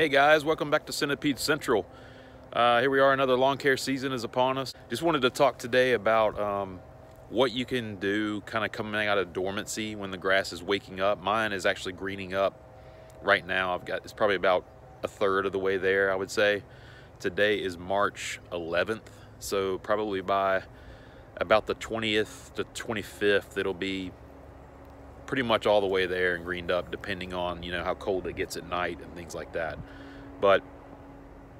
Hey guys, welcome back to Centipede Central. Uh, here we are, another lawn care season is upon us. Just wanted to talk today about um, what you can do kind of coming out of dormancy when the grass is waking up. Mine is actually greening up right now. I've got, it's probably about a third of the way there, I would say. Today is March 11th, so probably by about the 20th to 25th, it'll be pretty much all the way there and greened up depending on you know how cold it gets at night and things like that. But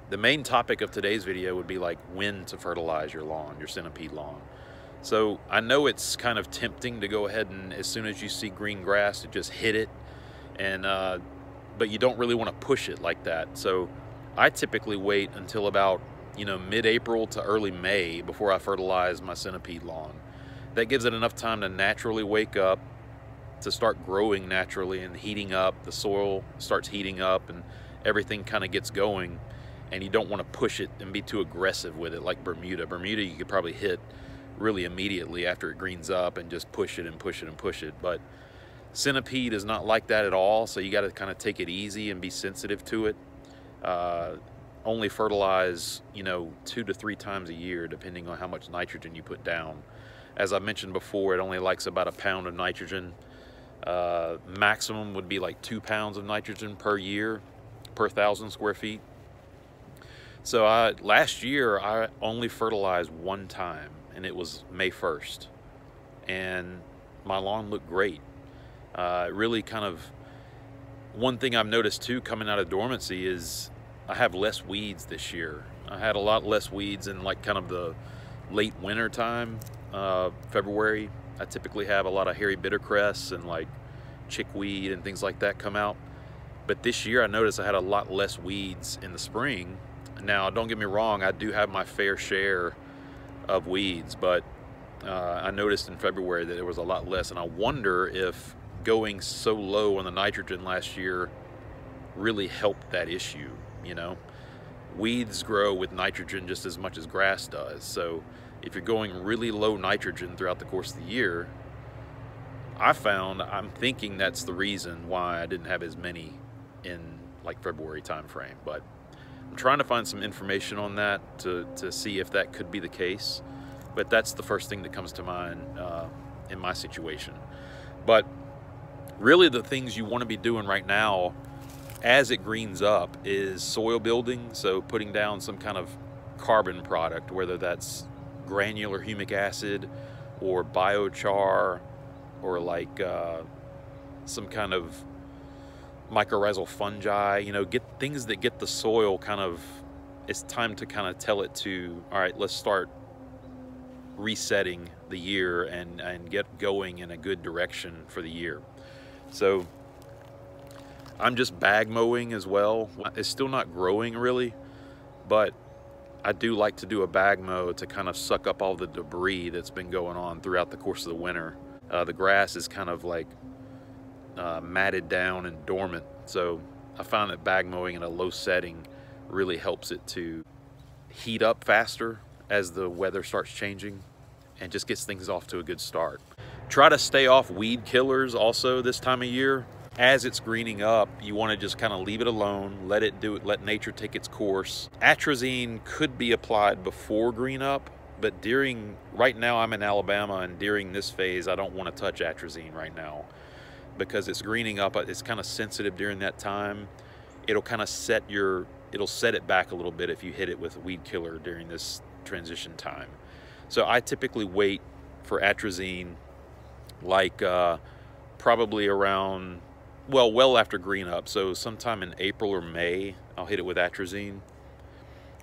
the main topic of today's video would be like when to fertilize your lawn your centipede lawn. So I know it's kind of tempting to go ahead and as soon as you see green grass to just hit it and uh, but you don't really want to push it like that. So I typically wait until about you know mid-April to early May before I fertilize my centipede lawn. That gives it enough time to naturally wake up to start growing naturally and heating up. The soil starts heating up and everything kind of gets going. And you don't want to push it and be too aggressive with it like Bermuda. Bermuda you could probably hit really immediately after it greens up and just push it and push it and push it. But centipede is not like that at all. So you got to kind of take it easy and be sensitive to it. Uh, only fertilize, you know, two to three times a year, depending on how much nitrogen you put down. As I mentioned before, it only likes about a pound of nitrogen. Uh, maximum would be like two pounds of nitrogen per year per thousand square feet. So I, last year I only fertilized one time and it was May 1st. And my lawn looked great. Uh, really kind of, one thing I've noticed too coming out of dormancy is I have less weeds this year. I had a lot less weeds in like kind of the late winter time, uh, February, I typically have a lot of hairy bittercress and like chickweed and things like that come out. But this year I noticed I had a lot less weeds in the spring. Now, don't get me wrong, I do have my fair share of weeds, but uh, I noticed in February that there was a lot less. And I wonder if going so low on the nitrogen last year really helped that issue, you know? Weeds grow with nitrogen just as much as grass does. So if you're going really low nitrogen throughout the course of the year, I found I'm thinking that's the reason why I didn't have as many in like February timeframe. But I'm trying to find some information on that to, to see if that could be the case. But that's the first thing that comes to mind uh, in my situation. But really the things you want to be doing right now as it greens up is soil building. So putting down some kind of carbon product, whether that's granular humic acid or biochar or like uh, some kind of mycorrhizal fungi, you know, get things that get the soil kind of, it's time to kind of tell it to, all right, let's start resetting the year and, and get going in a good direction for the year. So I'm just bag mowing as well. It's still not growing really, but I do like to do a bag mow to kind of suck up all the debris that's been going on throughout the course of the winter. Uh, the grass is kind of like uh, matted down and dormant. So I found that bag mowing in a low setting really helps it to heat up faster as the weather starts changing and just gets things off to a good start. Try to stay off weed killers also this time of year as it's greening up, you want to just kind of leave it alone, let it do it, let nature take its course. Atrazine could be applied before green up, but during, right now I'm in Alabama and during this phase, I don't want to touch atrazine right now because it's greening up. It's kind of sensitive during that time. It'll kind of set your, it'll set it back a little bit if you hit it with a weed killer during this transition time. So I typically wait for atrazine like uh, probably around well, well after green up. So sometime in April or May, I'll hit it with atrazine.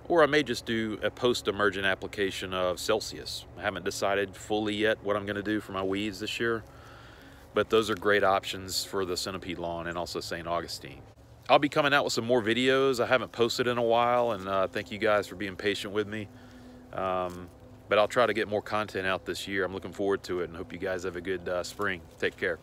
Or I may just do a post-emergent application of Celsius. I haven't decided fully yet what I'm gonna do for my weeds this year, but those are great options for the centipede lawn and also St. Augustine. I'll be coming out with some more videos. I haven't posted in a while, and uh, thank you guys for being patient with me. Um, but I'll try to get more content out this year. I'm looking forward to it and hope you guys have a good uh, spring. Take care.